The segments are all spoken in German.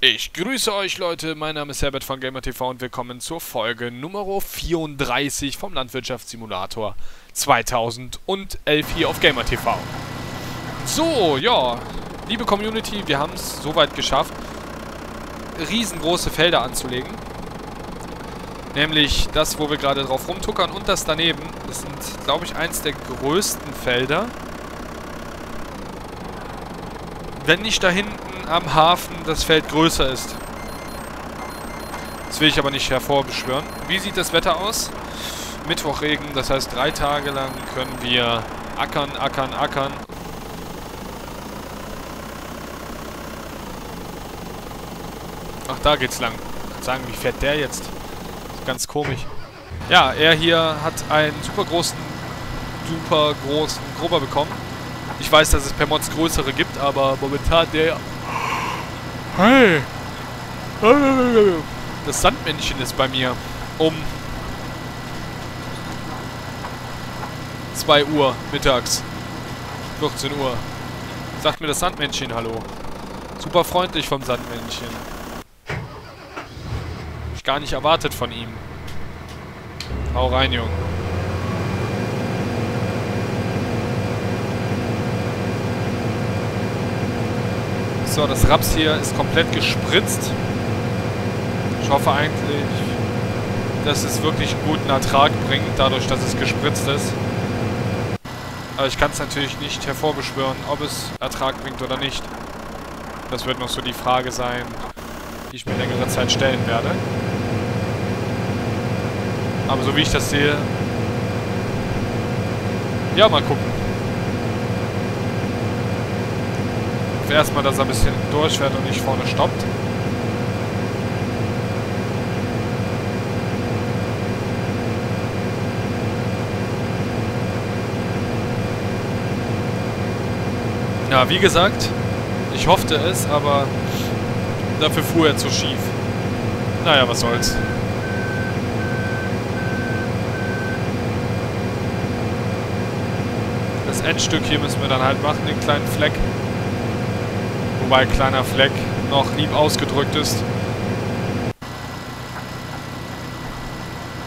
Ich grüße euch Leute, mein Name ist Herbert von GamerTV und willkommen zur Folge Nummer 34 vom Landwirtschaftssimulator 2011 hier auf GamerTV. So, ja, liebe Community, wir haben es soweit geschafft, riesengroße Felder anzulegen. Nämlich das, wo wir gerade drauf rumtuckern und das daneben. Das sind, glaube ich, eins der größten Felder. Wenn nicht da hinten am Hafen das Feld größer ist. Das will ich aber nicht hervorbeschwören. Wie sieht das Wetter aus? Mittwochregen, das heißt drei Tage lang können wir ackern, ackern, ackern. Ach, da geht's lang. Sagen, wie fährt der jetzt? Ganz komisch. Ja, er hier hat einen super großen, super großen Grober bekommen. Ich weiß, dass es per Mods größere gibt, aber momentan der Hey! Das Sandmännchen ist bei mir um 2 Uhr mittags. 14 Uhr. Sagt mir das Sandmännchen Hallo. Super freundlich vom Sandmännchen. Ich gar nicht erwartet von ihm. Hau rein, Junge. So, das Raps hier ist komplett gespritzt. Ich hoffe eigentlich, dass es wirklich guten Ertrag bringt, dadurch, dass es gespritzt ist. Aber ich kann es natürlich nicht hervorbeschwören, ob es Ertrag bringt oder nicht. Das wird noch so die Frage sein, die ich mir längere Zeit stellen werde. Aber so wie ich das sehe... Ja, mal gucken. Erstmal, dass er ein bisschen durchfährt und nicht vorne stoppt. Ja, wie gesagt, ich hoffte es, aber dafür fuhr er zu schief. Naja, was soll's. Das Endstück hier müssen wir dann halt machen, den kleinen Fleck. Wobei kleiner Fleck noch lieb ausgedrückt ist.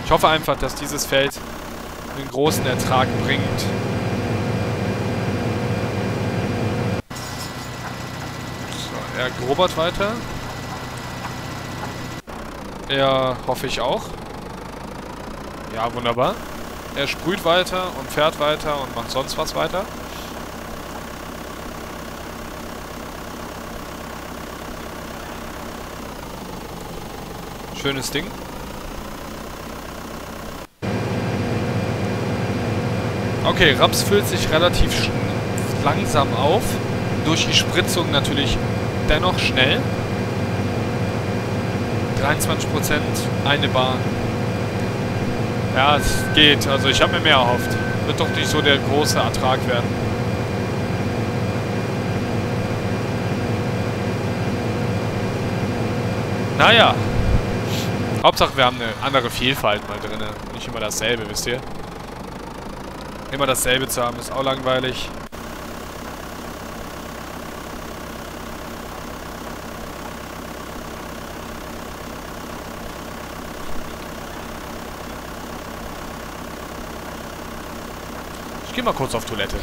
Ich hoffe einfach, dass dieses Feld einen großen Ertrag bringt. So, er grobert weiter. Er hoffe ich auch. Ja, wunderbar. Er sprüht weiter und fährt weiter und macht sonst was weiter. Schönes Ding. Okay, Raps füllt sich relativ langsam auf. Durch die Spritzung natürlich dennoch schnell. 23% eine Bahn. Ja, es geht. Also ich habe mir mehr erhofft. Wird doch nicht so der große Ertrag werden. Naja, Hauptsache, wir haben eine andere Vielfalt mal drin. Nicht immer dasselbe, wisst ihr? Immer dasselbe zu haben, ist auch langweilig. Ich gehe mal kurz auf Toilette.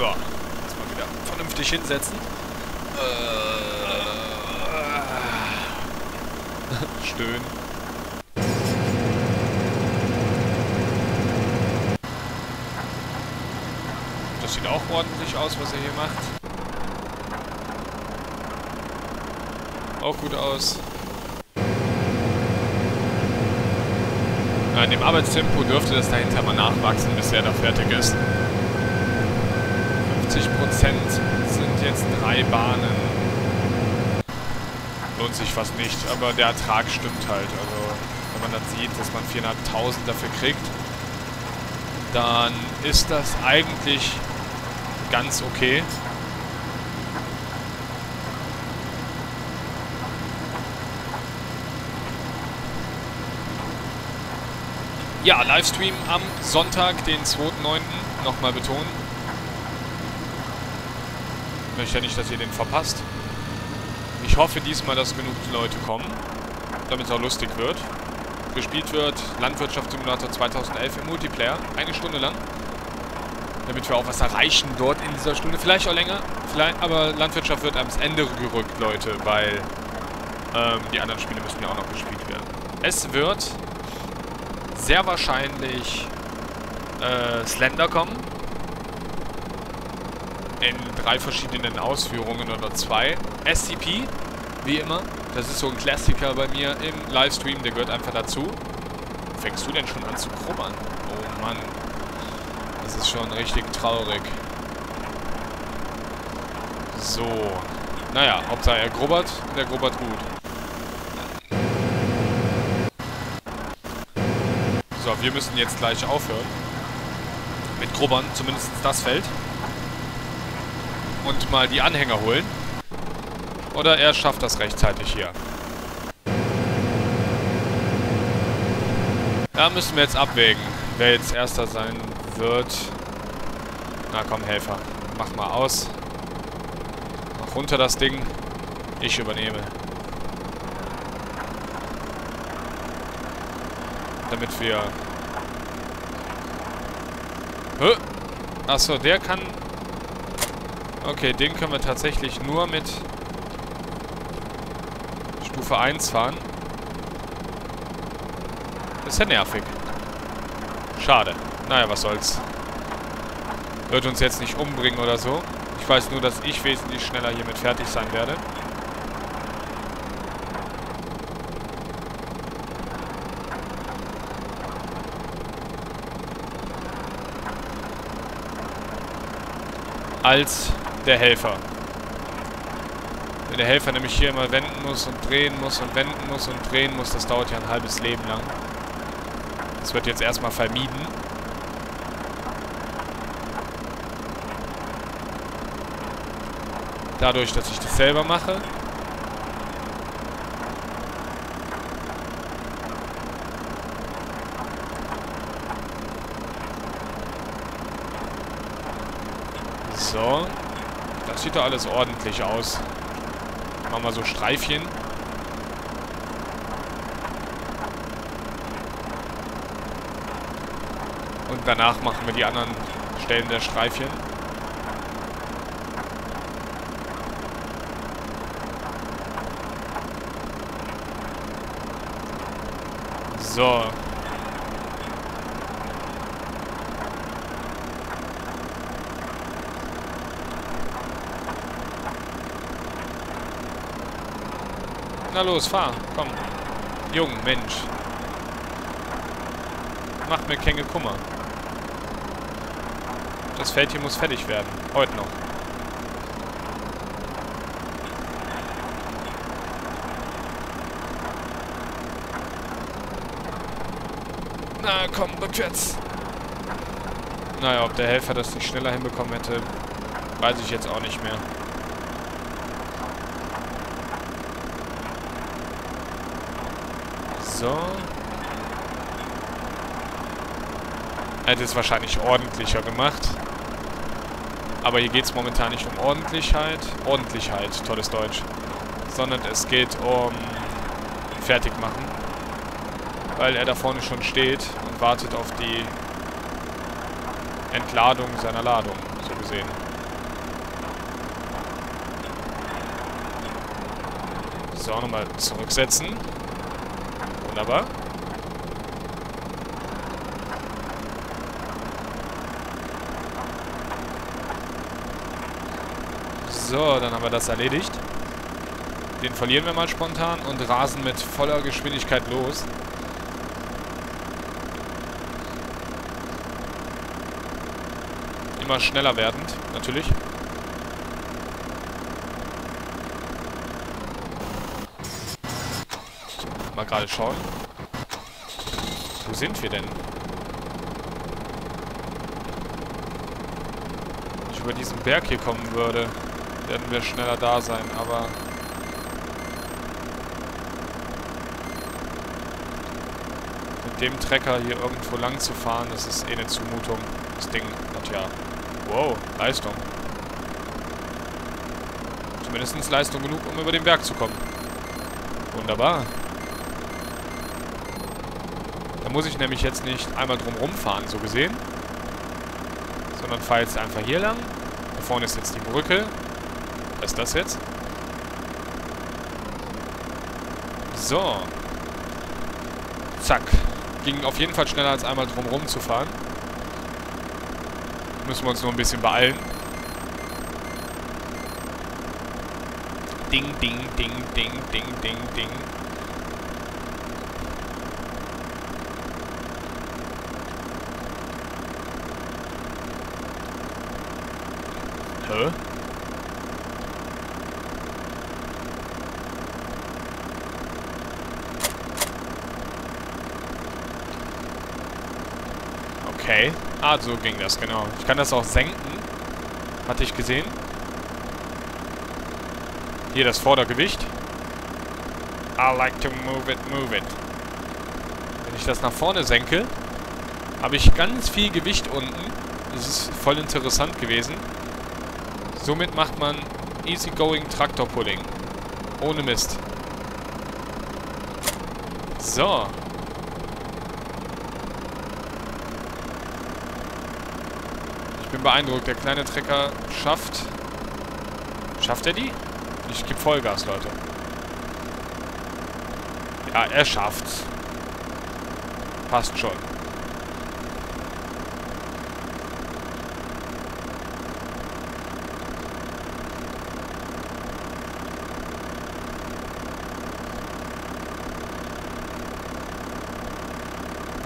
So, jetzt mal wieder vernünftig hinsetzen. Äh, stöhnen. Das sieht auch ordentlich aus, was er hier macht. Auch gut aus. In dem Arbeitstempo dürfte das dahinter mal nachwachsen, bis er da fertig ist. 50% sind jetzt drei Bahnen. Lohnt sich fast nicht, aber der Ertrag stimmt halt. Also, wenn man das sieht, dass man 400.000 dafür kriegt, dann ist das eigentlich ganz okay. Ja, Livestream am Sonntag, den 2.9. Nochmal betonen. Möchte ja nicht, dass ihr den verpasst. Ich hoffe diesmal, dass genug Leute kommen, damit es auch lustig wird. Gespielt wird Landwirtschaftssimulator 2011 im Multiplayer, eine Stunde lang. Damit wir auch was erreichen dort in dieser Stunde. Vielleicht auch länger, vielleicht, aber Landwirtschaft wird ans Ende gerückt, Leute, weil ähm, die anderen Spiele müssen ja auch noch gespielt werden. Es wird sehr wahrscheinlich äh, Slender kommen. In drei verschiedenen Ausführungen oder zwei. SCP, wie immer. Das ist so ein Klassiker bei mir im Livestream, der gehört einfach dazu. Fängst du denn schon an zu krummern? Oh Mann. Das ist schon richtig traurig. So. Naja, Hauptsache er grubbert und er grubbert gut. So, wir müssen jetzt gleich aufhören. Mit Grubbern, zumindest das Feld. Und mal die Anhänger holen. Oder er schafft das rechtzeitig hier. Da müssen wir jetzt abwägen, wer jetzt Erster sein wird. Na komm, Helfer. Mach mal aus. Mach runter das Ding. Ich übernehme. Damit wir... Achso, der kann... Okay, den können wir tatsächlich nur mit Stufe 1 fahren. ist ja nervig. Schade. Naja, was soll's. Wird uns jetzt nicht umbringen oder so. Ich weiß nur, dass ich wesentlich schneller hiermit fertig sein werde. Als der Helfer. Wenn der Helfer nämlich hier immer wenden muss und drehen muss und wenden muss und drehen muss, das dauert ja ein halbes Leben lang. Das wird jetzt erstmal vermieden. Dadurch, dass ich das selber mache. So. Das sieht doch alles ordentlich aus. Machen wir so Streifchen. Und danach machen wir die anderen Stellen der Streifchen. So. Na los, fahr. Komm. Jung, Mensch. Macht mir keine Kummer. Das Feld hier muss fertig werden. Heute noch. Na komm, rückwärts. Naja, ob der Helfer das nicht schneller hinbekommen hätte, weiß ich jetzt auch nicht mehr. So. Hätte es wahrscheinlich ordentlicher gemacht. Aber hier geht es momentan nicht um Ordentlichkeit. Ordentlichkeit, tolles Deutsch. Sondern es geht um fertig machen. Weil er da vorne schon steht und wartet auf die Entladung seiner Ladung, so gesehen. So, nochmal zurücksetzen. Wunderbar. So, dann haben wir das erledigt. Den verlieren wir mal spontan und rasen mit voller Geschwindigkeit los. Immer schneller werdend, natürlich. Gerade schauen. Wo sind wir denn? Wenn ich über diesen Berg hier kommen würde werden wir schneller da sein, aber... Mit dem Trecker hier irgendwo lang zu fahren, das ist eh eine Zumutung. Das Ding hat ja... Wow, Leistung. Zumindest Leistung genug, um über den Berg zu kommen. Wunderbar. Muss ich nämlich jetzt nicht einmal drum fahren, so gesehen. Sondern fahre jetzt einfach hier lang. Da vorne ist jetzt die Brücke. Was ist das jetzt? So. Zack. Ging auf jeden Fall schneller als einmal drumherum zu fahren. Müssen wir uns nur ein bisschen beeilen. Ding, ding, ding, ding, ding, ding, ding. Hä? Okay. Ah, so ging das, genau. Ich kann das auch senken. Hatte ich gesehen. Hier das Vordergewicht. I like to move it, move it. Wenn ich das nach vorne senke, habe ich ganz viel Gewicht unten. Das ist voll interessant gewesen. Somit macht man easygoing Traktor-Pulling. Ohne Mist. So. Ich bin beeindruckt. Der kleine Trecker schafft... Schafft er die? Ich gebe Vollgas, Leute. Ja, er schafft's. Passt schon.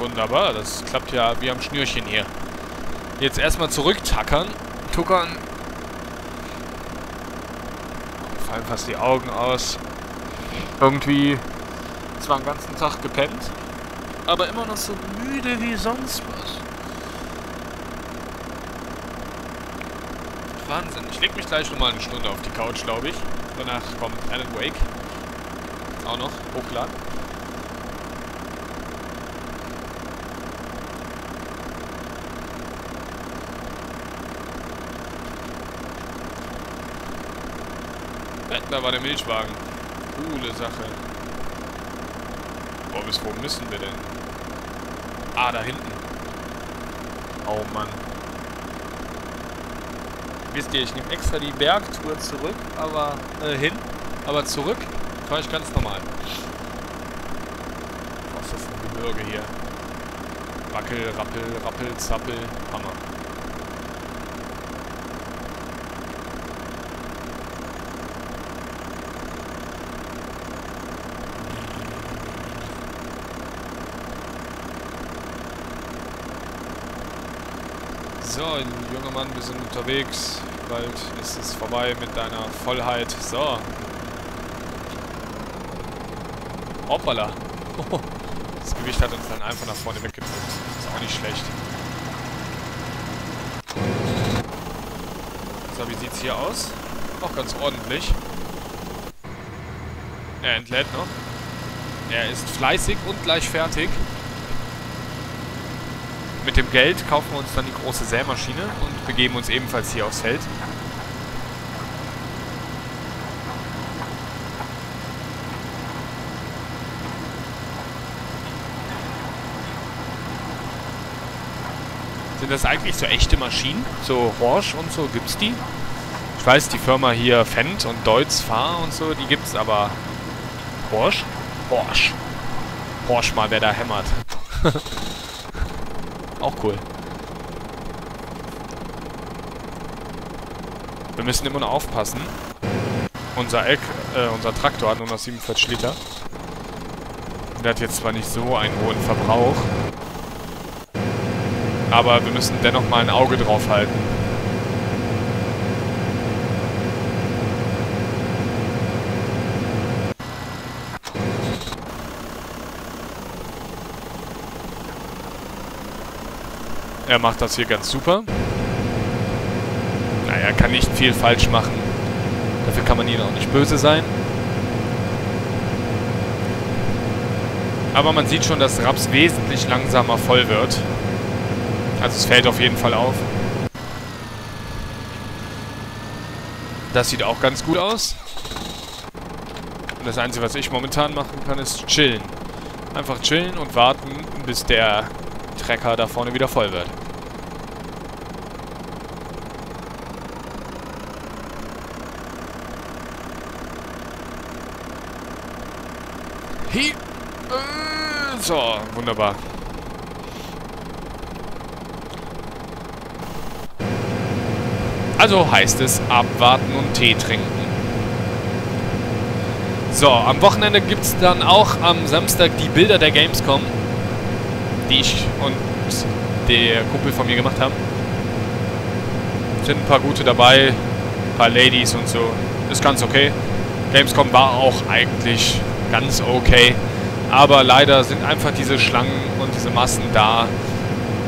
Wunderbar, das klappt ja wie am Schnürchen hier. Jetzt erstmal zurücktackern. Tuckern. Fallen fast die Augen aus. Irgendwie zwar den ganzen Tag gepennt, aber immer noch so müde wie sonst was. Wahnsinn. Ich leg mich gleich nochmal eine Stunde auf die Couch, glaube ich. Danach kommt Alan Wake. Auch noch hochladen. Da war der Milchwagen. Coole Sache. Boah, bis wo müssen wir denn? Ah, da hinten. Oh Mann. Wisst ihr, ich nehme extra die Bergtour zurück, aber äh, hin, aber zurück fahre ich ganz normal. Was ist das für ein Gebirge hier? Wackel, rappel, rappel, zappel, Hammer. So, junger Mann, wir sind unterwegs. Bald ist es vorbei mit deiner Vollheit. So. Hoppala. Das Gewicht hat uns dann einfach nach vorne weggedrückt. Ist auch nicht schlecht. So, wie sieht's hier aus? Auch ganz ordentlich. Er entlädt noch. Er ist fleißig und gleich fertig. Mit dem Geld kaufen wir uns dann die große Sämaschine und begeben uns ebenfalls hier aufs Feld. Sind das eigentlich so echte Maschinen? So Horsch und so, gibt's die? Ich weiß, die Firma hier Fendt und Deutz Fahr und so, die gibt's, aber Horsch? Horsch. Horsch mal, wer da hämmert. Auch cool. Wir müssen immer noch aufpassen. Unser, Eck, äh, unser Traktor hat nur noch 47 Liter. Der hat jetzt zwar nicht so einen hohen Verbrauch. Aber wir müssen dennoch mal ein Auge drauf halten. Er macht das hier ganz super. Naja, kann nicht viel falsch machen. Dafür kann man ihnen auch nicht böse sein. Aber man sieht schon, dass Raps wesentlich langsamer voll wird. Also es fällt auf jeden Fall auf. Das sieht auch ganz gut aus. Und das Einzige, was ich momentan machen kann, ist chillen. Einfach chillen und warten, bis der Trecker da vorne wieder voll wird. Hi. Äh, so, wunderbar. Also heißt es abwarten und Tee trinken. So, am Wochenende gibt es dann auch am Samstag die Bilder der Gamescom, die ich und der Kumpel von mir gemacht haben. Sind ein paar gute dabei, ein paar Ladies und so. Ist ganz okay. Gamescom war auch eigentlich ganz okay. Aber leider sind einfach diese Schlangen und diese Massen da,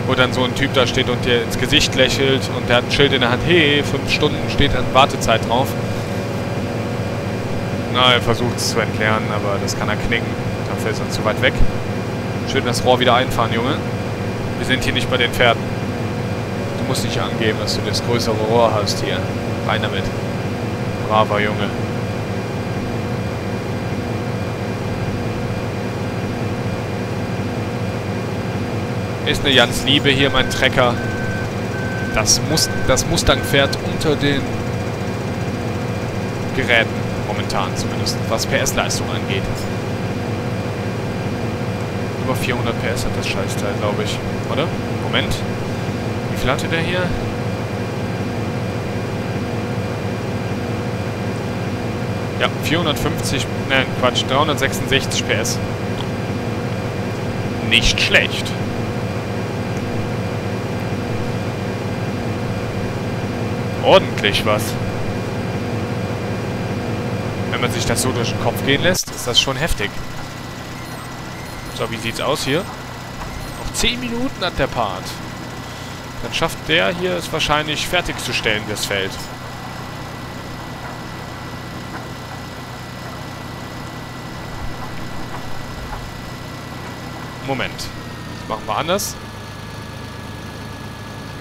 wo dann so ein Typ da steht und dir ins Gesicht lächelt und der hat ein Schild in der Hand, hey, fünf Stunden steht an Wartezeit drauf. Na, er versucht es zu erklären, aber das kann er knicken. Dafür ist er zu weit weg. Schön das Rohr wieder einfahren, Junge. Wir sind hier nicht bei den Pferden. Du musst nicht angeben, dass du das größere Rohr hast hier. Rein damit. Braver Junge. Ist eine ganz liebe hier, mein Trecker. Das, Mus das Mustang fährt unter den Geräten. Momentan zumindest. Was PS-Leistung angeht. Über 400 PS hat das Scheißteil, glaube ich. Oder? Moment. Wie viel hatte der hier? Ja, 450, nein, Quatsch, 366 PS. Nicht schlecht. ordentlich was. Wenn man sich das so durch den Kopf gehen lässt, ist das schon heftig. So, wie sieht's aus hier? Noch 10 Minuten hat der Part. Dann schafft der hier es wahrscheinlich fertigzustellen, das Feld. Moment. Das machen wir anders.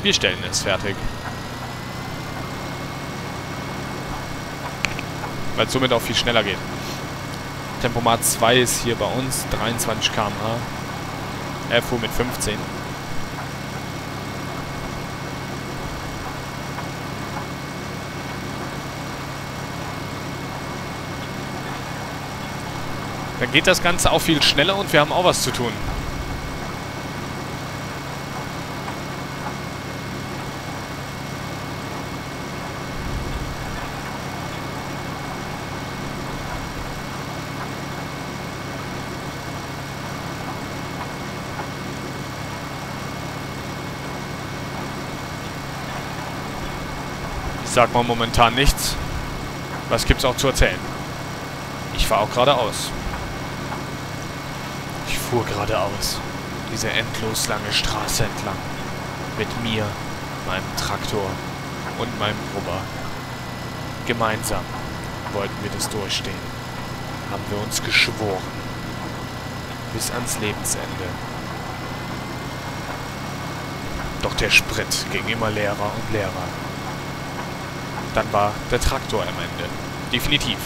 Wir stellen es fertig. weil es somit auch viel schneller geht. Tempomat 2 ist hier bei uns 23 km/h. Er fuhr mit 15. Dann geht das Ganze auch viel schneller und wir haben auch was zu tun. Sag mal momentan nichts. Was gibt's auch zu erzählen? Ich fahre auch geradeaus. Ich fuhr geradeaus. Diese endlos lange Straße entlang. Mit mir, meinem Traktor und meinem Rubber. Gemeinsam wollten wir das durchstehen. Haben wir uns geschworen. Bis ans Lebensende. Doch der Sprit ging immer leerer und leerer dann war der Traktor am Ende. Definitiv.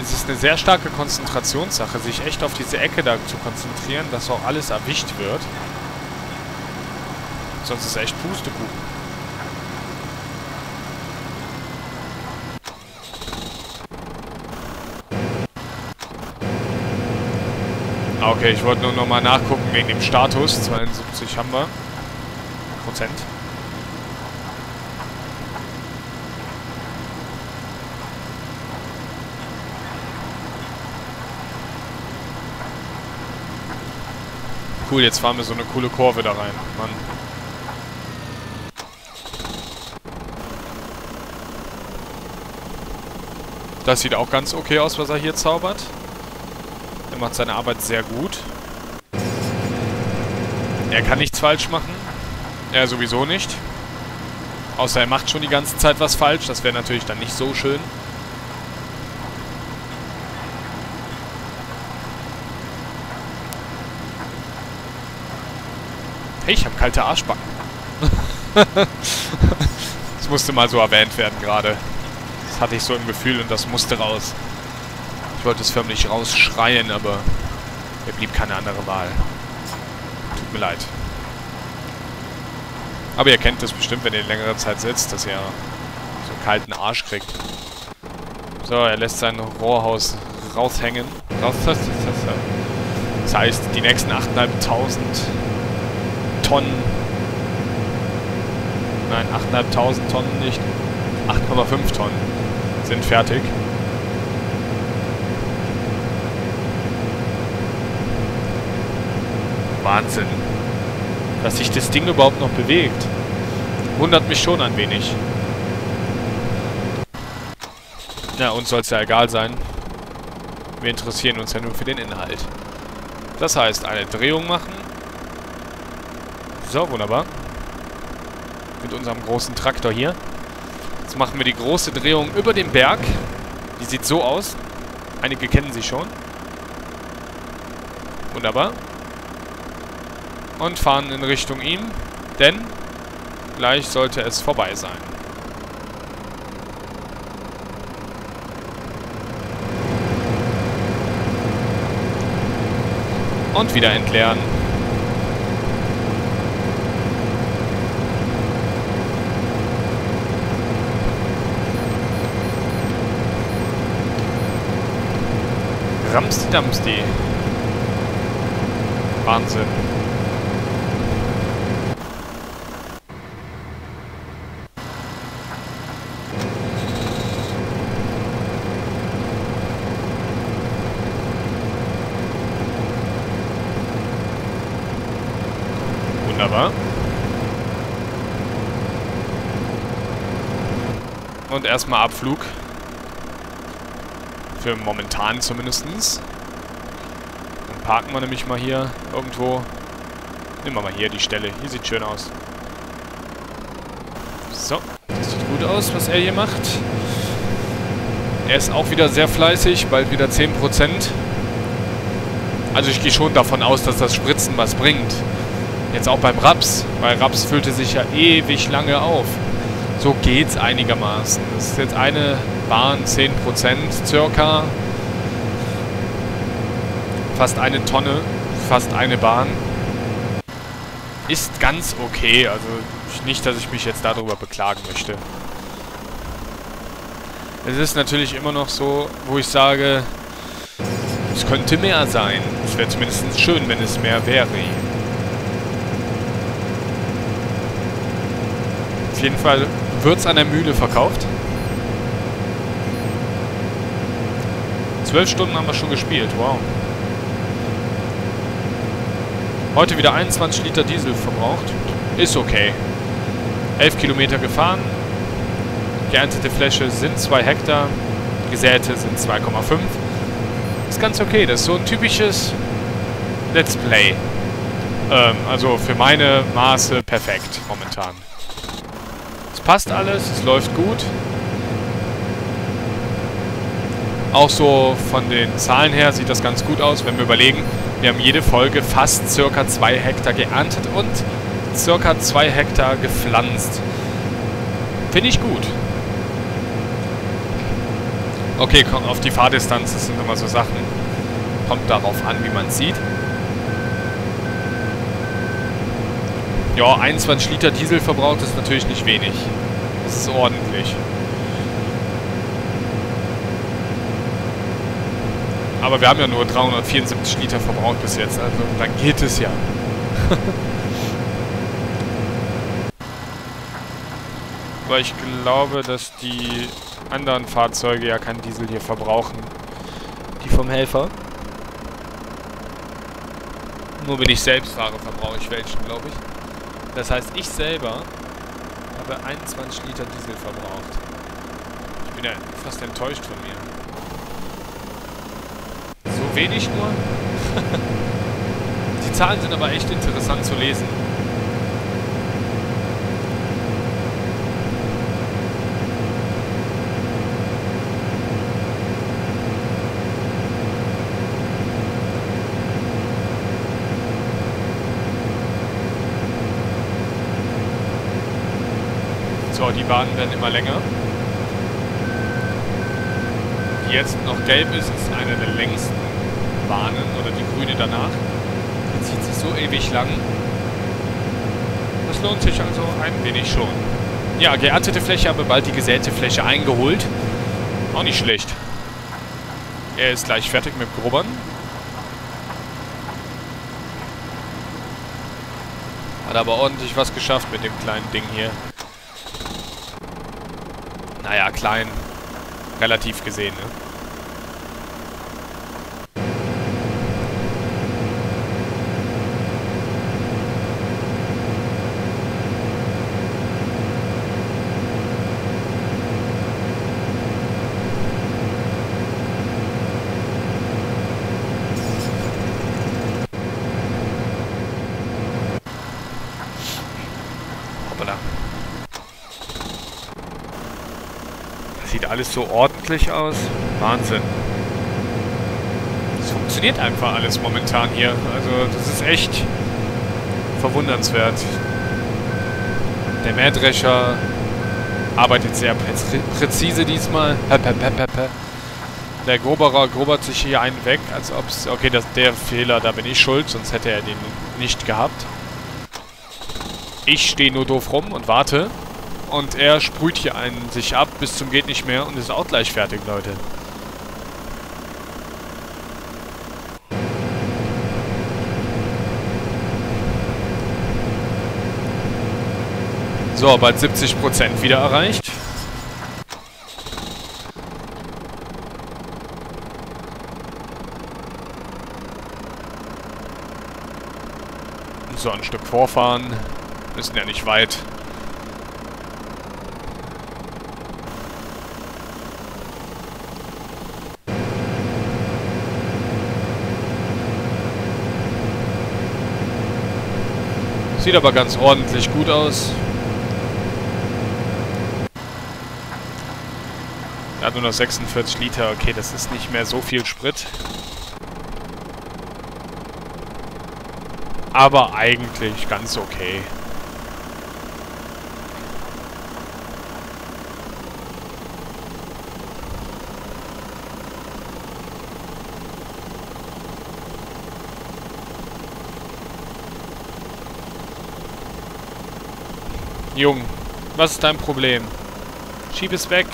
Es ist eine sehr starke Konzentrationssache, sich echt auf diese Ecke da zu konzentrieren, dass auch alles erwischt wird. Sonst ist es echt Pustekuchen. Okay, ich wollte nur noch mal nachgucken wegen dem Status. 72 haben wir. Prozent. Cool, jetzt fahren wir so eine coole Kurve da rein. Mann. Das sieht auch ganz okay aus, was er hier zaubert. Macht seine Arbeit sehr gut. Er kann nichts falsch machen. Er sowieso nicht. Außer er macht schon die ganze Zeit was falsch. Das wäre natürlich dann nicht so schön. Hey, ich habe kalte Arschbacken. das musste mal so erwähnt werden gerade hatte ich so im Gefühl und das musste raus. Ich wollte es förmlich rausschreien, aber mir blieb keine andere Wahl. Tut mir leid. Aber ihr kennt das bestimmt, wenn ihr längere Zeit sitzt, dass ihr so einen kalten Arsch kriegt. So, er lässt sein Rohrhaus raushängen. Das heißt, die nächsten 8.500 Tonnen... Nein, 8.500 Tonnen nicht. 8,5 Tonnen sind fertig. Wahnsinn. Dass sich das Ding überhaupt noch bewegt. Wundert mich schon ein wenig. Ja, uns soll es ja egal sein. Wir interessieren uns ja nur für den Inhalt. Das heißt, eine Drehung machen. So, wunderbar. Mit unserem großen Traktor hier. Jetzt machen wir die große Drehung über den Berg. Die sieht so aus. Einige kennen sie schon. Wunderbar. Und fahren in Richtung ihm, denn gleich sollte es vorbei sein. Und wieder entleeren. Ramsti Damsti. Wahnsinn. Wunderbar. Und erstmal Abflug. Für momentan zumindest. Dann parken wir nämlich mal hier irgendwo. Nehmen wir mal hier die Stelle. Hier sieht schön aus. So, das sieht gut aus, was er hier macht. Er ist auch wieder sehr fleißig, bald wieder 10%. Also ich gehe schon davon aus, dass das Spritzen was bringt. Jetzt auch beim Raps, weil Raps füllte sich ja ewig lange auf. So geht's einigermaßen. Das ist jetzt eine Bahn 10% circa. Fast eine Tonne, fast eine Bahn. Ist ganz okay, also nicht, dass ich mich jetzt darüber beklagen möchte. Es ist natürlich immer noch so, wo ich sage, es könnte mehr sein. Es wäre zumindest schön, wenn es mehr wäre. Auf jeden Fall wird es an der Mühle verkauft. Zwölf Stunden haben wir schon gespielt, wow. Heute wieder 21 Liter Diesel verbraucht. Ist okay. 11 Kilometer gefahren. Geerntete Fläche sind 2 Hektar. Gesäte sind 2,5. Ist ganz okay. Das ist so ein typisches Let's Play. Ähm, also für meine Maße perfekt momentan. Passt alles, es läuft gut. Auch so von den Zahlen her sieht das ganz gut aus, wenn wir überlegen, wir haben jede Folge fast circa 2 Hektar geerntet und circa 2 Hektar gepflanzt. Finde ich gut. Okay, auf die Fahrdistanz, das sind immer so Sachen. Kommt darauf an, wie man sieht. Ja, 21 Liter Diesel verbraucht ist natürlich nicht wenig. Das ist ordentlich. Aber wir haben ja nur 374 Liter verbraucht bis jetzt, also dann geht es ja. Aber ich glaube, dass die anderen Fahrzeuge ja kein Diesel hier verbrauchen. Die vom Helfer. Nur wenn ich selbst fahre, verbrauche ich welchen, glaube ich. Das heißt, ich selber habe 21 Liter Diesel verbraucht. Ich bin ja fast enttäuscht von mir. So wenig nur? Die Zahlen sind aber echt interessant zu lesen. So, die Bahnen werden immer länger. Die jetzt noch gelb ist, ist eine der längsten Bahnen oder die grüne danach. Die zieht sich so ewig lang. Das lohnt sich also ein wenig schon. Ja, geerntete Fläche, aber bald die gesäte Fläche eingeholt. Auch nicht schlecht. Er ist gleich fertig mit Grubbern. Hat aber ordentlich was geschafft mit dem kleinen Ding hier. Naja, klein. Relativ gesehen, ne? Sieht so ordentlich aus. Wahnsinn. Es funktioniert einfach alles momentan hier. Also das ist echt verwundernswert. Der Mähdrescher arbeitet sehr präzise diesmal. Der Groberer grobert sich hier einen weg, als ob es... Okay, das, der Fehler, da bin ich schuld, sonst hätte er den nicht gehabt. Ich stehe nur doof rum und warte. Und er sprüht hier einen sich ab bis zum geht nicht mehr und ist auch gleich fertig, Leute. So, bald 70% wieder erreicht. So, ein Stück vorfahren. Müssen ja nicht weit. Sieht aber ganz ordentlich gut aus. Er hat nur noch 46 Liter. Okay, das ist nicht mehr so viel Sprit. Aber eigentlich ganz okay. Jung, was ist dein Problem? Schieb es weg.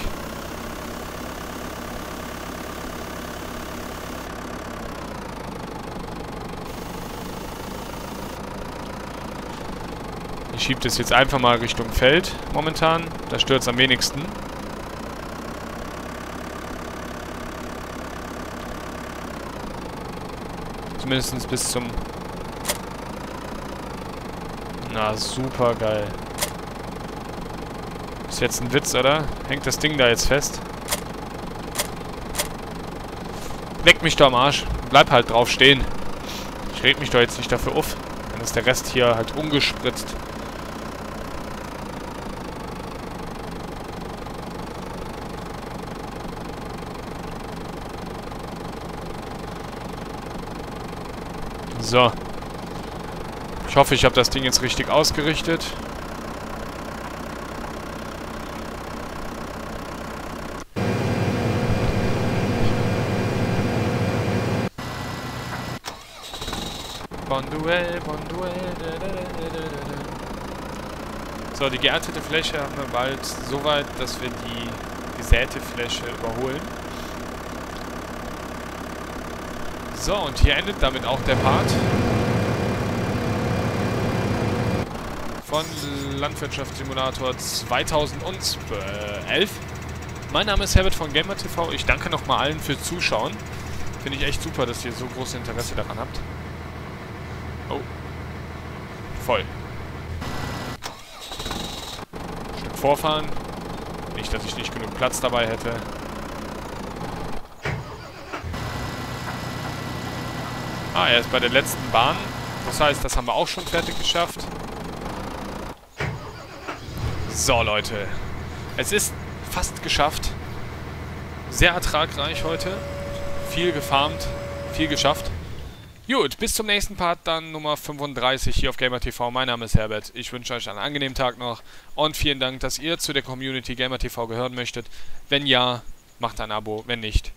Ich schiebe das jetzt einfach mal Richtung Feld momentan. Da stört es am wenigsten. Zumindest bis zum... Na, super geil. Ist jetzt ein Witz, oder? Hängt das Ding da jetzt fest? Leck mich doch am Arsch. Bleib halt drauf stehen. Ich red mich doch jetzt nicht dafür auf. Dann ist der Rest hier halt ungespritzt. So. Ich hoffe, ich habe das Ding jetzt richtig ausgerichtet. So, die geerntete Fläche haben wir bald so weit, dass wir die gesäte Fläche überholen. So, und hier endet damit auch der Part von Landwirtschaftssimulator 2011. Mein Name ist Herbert von GamerTV. Ich danke nochmal allen fürs Zuschauen. Finde ich echt super, dass ihr so großes Interesse daran habt. Oh. Voll. Ein Stück vorfahren. Nicht, dass ich nicht genug Platz dabei hätte. Ah, er ist bei der letzten Bahn. Das heißt, das haben wir auch schon fertig geschafft. So, Leute. Es ist fast geschafft. Sehr ertragreich heute. Viel gefarmt, viel geschafft. Gut, bis zum nächsten Part, dann Nummer 35 hier auf Gamer TV. Mein Name ist Herbert. Ich wünsche euch einen angenehmen Tag noch und vielen Dank, dass ihr zu der Community Gamer TV gehören möchtet. Wenn ja, macht ein Abo. Wenn nicht,